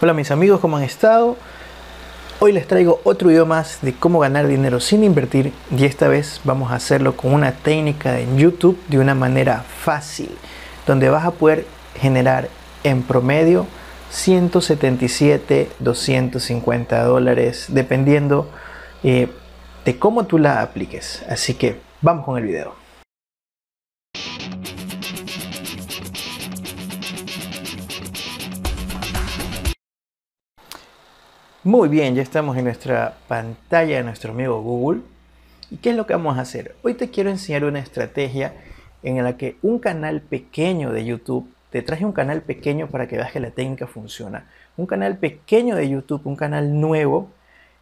Hola mis amigos, ¿cómo han estado? Hoy les traigo otro video más de cómo ganar dinero sin invertir y esta vez vamos a hacerlo con una técnica en YouTube de una manera fácil, donde vas a poder generar en promedio 177, 250 dólares, dependiendo eh, de cómo tú la apliques. Así que vamos con el video. Muy bien, ya estamos en nuestra pantalla de nuestro amigo Google. ¿Y qué es lo que vamos a hacer? Hoy te quiero enseñar una estrategia en la que un canal pequeño de YouTube, te traje un canal pequeño para que veas que la técnica funciona. Un canal pequeño de YouTube, un canal nuevo,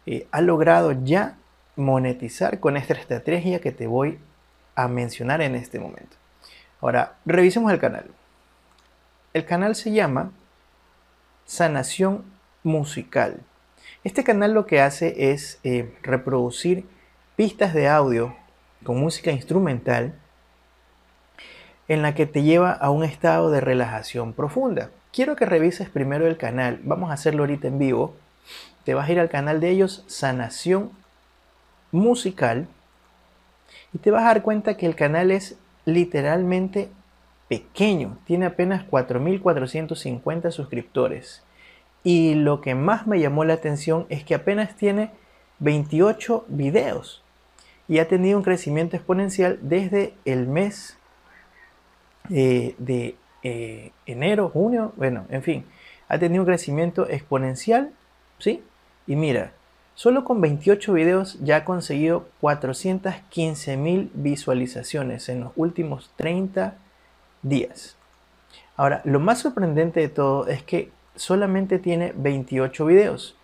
eh, ha logrado ya monetizar con esta estrategia que te voy a mencionar en este momento. Ahora, revisemos el canal. El canal se llama Sanación Musical. Este canal lo que hace es eh, reproducir pistas de audio con música instrumental en la que te lleva a un estado de relajación profunda. Quiero que revises primero el canal, vamos a hacerlo ahorita en vivo. Te vas a ir al canal de ellos, Sanación Musical, y te vas a dar cuenta que el canal es literalmente pequeño, tiene apenas 4.450 suscriptores. Y lo que más me llamó la atención es que apenas tiene 28 videos y ha tenido un crecimiento exponencial desde el mes eh, de eh, enero, junio, bueno, en fin, ha tenido un crecimiento exponencial, ¿sí? Y mira, solo con 28 videos ya ha conseguido 415 mil visualizaciones en los últimos 30 días. Ahora, lo más sorprendente de todo es que solamente tiene 28 videos.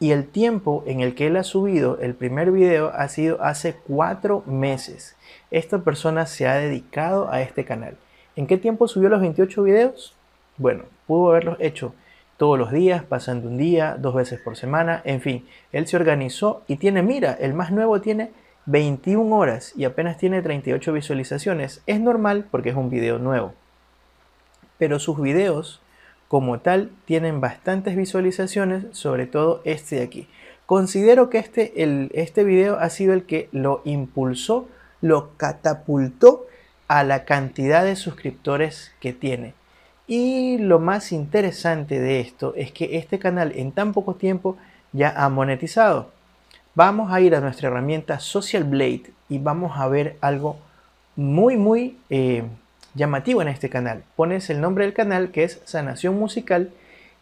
Y el tiempo en el que él ha subido el primer video ha sido hace 4 meses. Esta persona se ha dedicado a este canal. ¿En qué tiempo subió los 28 videos? Bueno, pudo haberlos hecho todos los días, pasando un día, dos veces por semana, en fin, él se organizó y tiene, mira, el más nuevo tiene 21 horas y apenas tiene 38 visualizaciones. Es normal porque es un video nuevo. Pero sus videos como tal tienen bastantes visualizaciones, sobre todo este de aquí. Considero que este, el, este video ha sido el que lo impulsó, lo catapultó a la cantidad de suscriptores que tiene. Y lo más interesante de esto es que este canal en tan poco tiempo ya ha monetizado. Vamos a ir a nuestra herramienta Social Blade y vamos a ver algo muy, muy eh, llamativo en este canal. Pones el nombre del canal que es Sanación Musical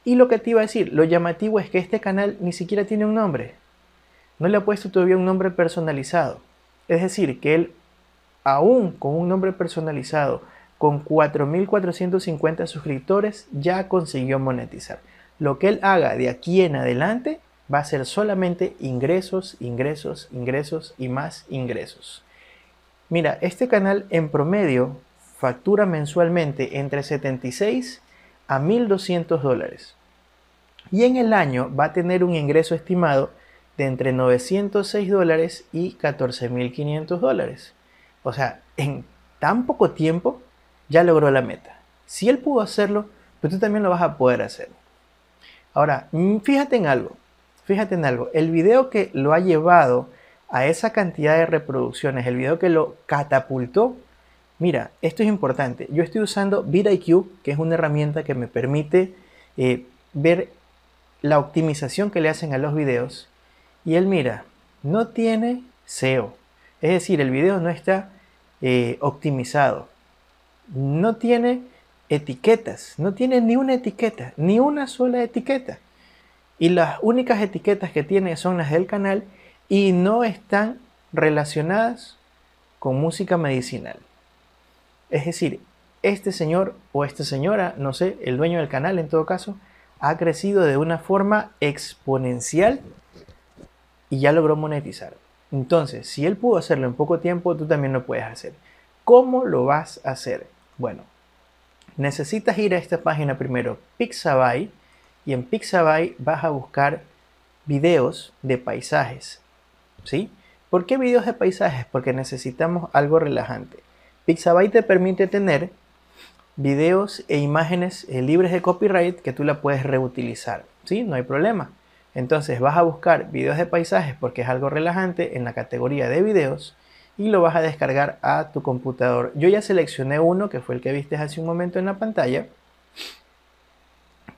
y lo que te iba a decir, lo llamativo es que este canal ni siquiera tiene un nombre. No le ha puesto todavía un nombre personalizado. Es decir, que él, aún con un nombre personalizado, con 4.450 suscriptores, ya consiguió monetizar. Lo que él haga de aquí en adelante va a ser solamente ingresos, ingresos, ingresos y más ingresos. Mira, este canal en promedio factura mensualmente entre 76 a 1.200 dólares. Y en el año va a tener un ingreso estimado de entre 906 dólares y 14.500 dólares. O sea, en tan poco tiempo ya logró la meta. Si él pudo hacerlo, pues tú también lo vas a poder hacer. Ahora, mm, fíjate en algo. Fíjate en algo. El video que lo ha llevado a esa cantidad de reproducciones, el video que lo catapultó, Mira, esto es importante. Yo estoy usando vidIQ, que es una herramienta que me permite eh, ver la optimización que le hacen a los videos. Y él mira, no tiene SEO. Es decir, el video no está eh, optimizado. No tiene etiquetas. No tiene ni una etiqueta, ni una sola etiqueta. Y las únicas etiquetas que tiene son las del canal y no están relacionadas con música medicinal. Es decir, este señor o esta señora, no sé, el dueño del canal en todo caso, ha crecido de una forma exponencial y ya logró monetizar. Entonces, si él pudo hacerlo en poco tiempo, tú también lo puedes hacer. ¿Cómo lo vas a hacer? Bueno, necesitas ir a esta página primero, Pixabay, y en Pixabay vas a buscar videos de paisajes. ¿Sí? ¿Por qué videos de paisajes? Porque necesitamos algo relajante. Pixabay te permite tener videos e imágenes eh, libres de copyright que tú la puedes reutilizar, ¿sí? No hay problema. Entonces vas a buscar videos de paisajes porque es algo relajante en la categoría de videos y lo vas a descargar a tu computador. Yo ya seleccioné uno que fue el que viste hace un momento en la pantalla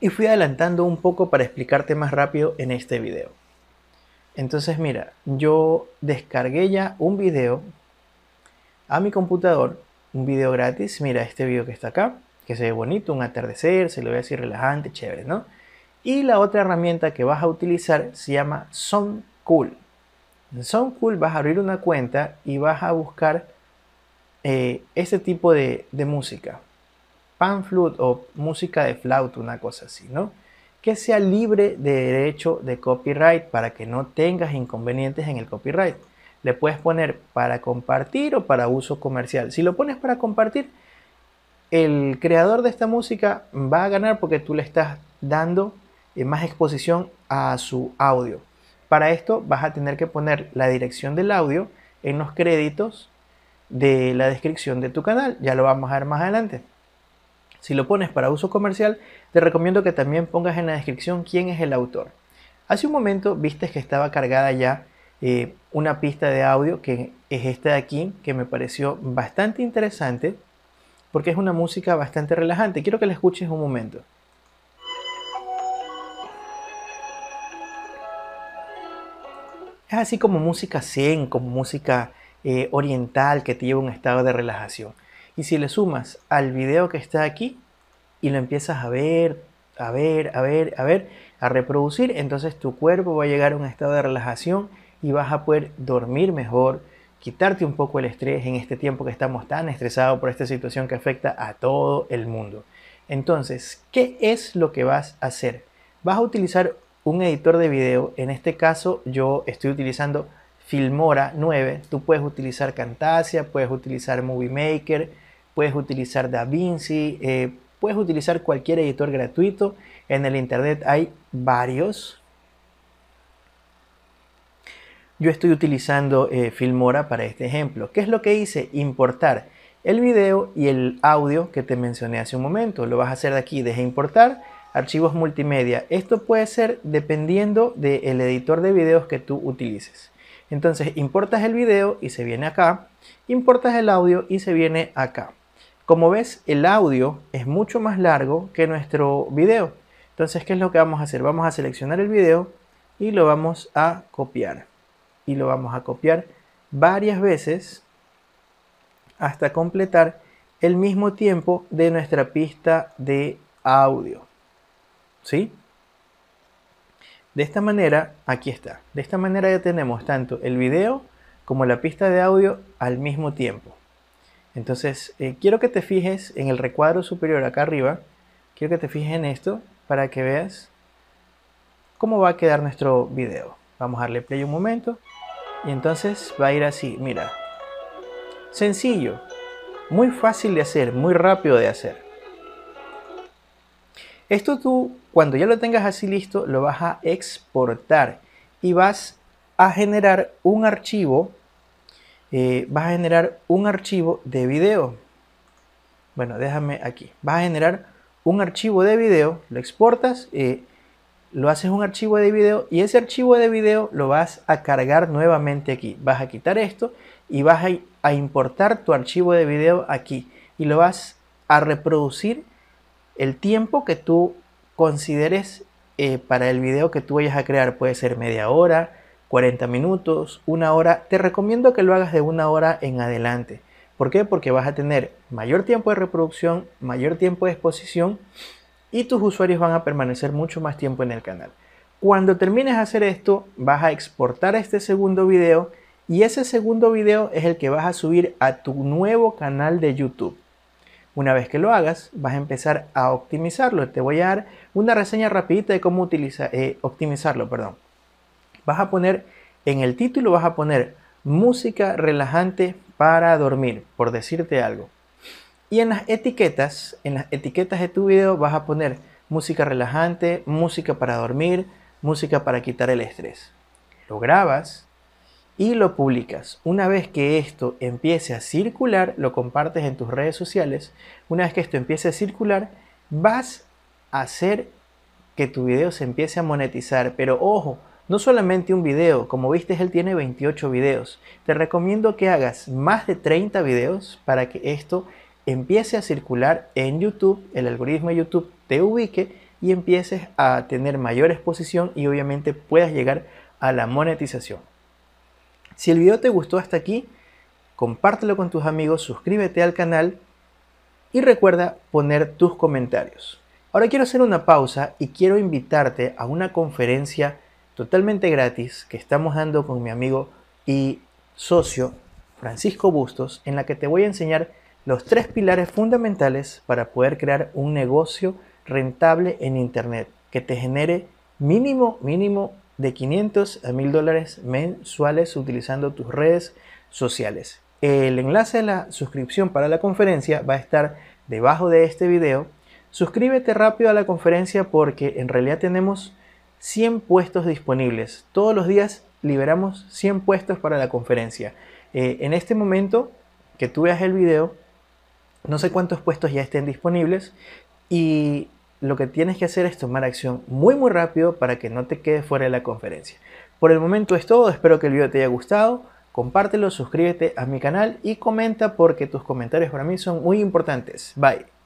y fui adelantando un poco para explicarte más rápido en este video. Entonces mira, yo descargué ya un video a mi computador, un video gratis. Mira este video que está acá, que se ve bonito, un atardecer, se lo ve así relajante, chévere, ¿no? Y la otra herramienta que vas a utilizar se llama SoundCool. En SoundCool vas a abrir una cuenta y vas a buscar eh, este tipo de, de música. Pan flute o música de flauta, una cosa así, ¿no? Que sea libre de derecho de copyright para que no tengas inconvenientes en el copyright. Le puedes poner para compartir o para uso comercial. Si lo pones para compartir, el creador de esta música va a ganar porque tú le estás dando eh, más exposición a su audio. Para esto vas a tener que poner la dirección del audio en los créditos de la descripción de tu canal. Ya lo vamos a ver más adelante. Si lo pones para uso comercial, te recomiendo que también pongas en la descripción quién es el autor. Hace un momento viste que estaba cargada ya eh, una pista de audio que es esta de aquí, que me pareció bastante interesante porque es una música bastante relajante. Quiero que la escuches un momento. Es así como música zen, como música eh, oriental que te lleva a un estado de relajación. Y si le sumas al video que está aquí y lo empiezas a ver, a ver, a ver, a ver, a reproducir, entonces tu cuerpo va a llegar a un estado de relajación y vas a poder dormir mejor, quitarte un poco el estrés en este tiempo que estamos tan estresados por esta situación que afecta a todo el mundo. Entonces, ¿qué es lo que vas a hacer? Vas a utilizar un editor de video. En este caso yo estoy utilizando Filmora 9. Tú puedes utilizar Camtasia, puedes utilizar Movie Maker, puedes utilizar DaVinci, eh, puedes utilizar cualquier editor gratuito. En el internet hay varios. Yo estoy utilizando eh, Filmora para este ejemplo. ¿Qué es lo que hice? Importar el video y el audio que te mencioné hace un momento. Lo vas a hacer de aquí, deja importar archivos multimedia. Esto puede ser dependiendo del editor de videos que tú utilices. Entonces importas el video y se viene acá, importas el audio y se viene acá. Como ves, el audio es mucho más largo que nuestro video. Entonces, ¿qué es lo que vamos a hacer? Vamos a seleccionar el video y lo vamos a copiar. Y lo vamos a copiar varias veces hasta completar el mismo tiempo de nuestra pista de audio. ¿Sí? De esta manera, aquí está. De esta manera ya tenemos tanto el video como la pista de audio al mismo tiempo. Entonces, eh, quiero que te fijes en el recuadro superior acá arriba. Quiero que te fijes en esto para que veas cómo va a quedar nuestro video. Vamos a darle play un momento. Y entonces va a ir así, mira. Sencillo, muy fácil de hacer, muy rápido de hacer. Esto tú, cuando ya lo tengas así listo, lo vas a exportar y vas a generar un archivo, eh, vas a generar un archivo de video. Bueno, déjame aquí. Vas a generar un archivo de video, lo exportas, eh, lo haces un archivo de video y ese archivo de video lo vas a cargar nuevamente aquí. Vas a quitar esto y vas a, importar tu archivo de video aquí y lo vas a reproducir el tiempo que tú consideres eh, para el video que tú vayas a crear. Puede ser media hora, 40 minutos, una hora. Te recomiendo que lo hagas de una hora en adelante. ¿Por qué? Porque vas a tener mayor tiempo de reproducción, mayor tiempo de exposición y tus usuarios van a permanecer mucho más tiempo en el canal. Cuando termines de hacer esto, vas a exportar este segundo video y ese segundo video es el que vas a subir a tu nuevo canal de YouTube. Una vez que lo hagas, vas a empezar a optimizarlo. Te voy a dar una reseña rapidita de cómo eh, optimizarlo. Perdón. Vas a poner en el título, vas a poner música relajante para dormir, por decirte algo. Y en las etiquetas, en las etiquetas de tu video vas a poner música relajante, música para dormir, música para quitar el estrés. Lo grabas y lo publicas. Una vez que esto empiece a circular, lo compartes en tus redes sociales. Una vez que esto empiece a circular, vas a hacer que tu video se empiece a monetizar. Pero ojo, no solamente un video, como viste él tiene 28 videos. Te recomiendo que hagas más de 30 videos para que esto empiece a circular en YouTube, el algoritmo de YouTube te ubique y empieces a tener mayor exposición y obviamente puedas llegar a la monetización. Si el video te gustó hasta aquí, compártelo con tus amigos, suscríbete al canal y recuerda poner tus comentarios. Ahora quiero hacer una pausa y quiero invitarte a una conferencia totalmente gratis que estamos dando con mi amigo y socio Francisco Bustos, en la que te voy a enseñar los tres pilares fundamentales para poder crear un negocio rentable en Internet que te genere mínimo, mínimo de 500 a 1000 dólares mensuales utilizando tus redes sociales. El enlace a la suscripción para la conferencia va a estar debajo de este video. Suscríbete rápido a la conferencia porque en realidad tenemos 100 puestos disponibles. Todos los días liberamos 100 puestos para la conferencia. Eh, en este momento que tú veas el video, no sé cuántos puestos ya estén disponibles y lo que tienes que hacer es tomar acción muy muy rápido para que no te quedes fuera de la conferencia. Por el momento es todo, espero que el video te haya gustado, compártelo, suscríbete a mi canal y comenta porque tus comentarios para mí son muy importantes. Bye.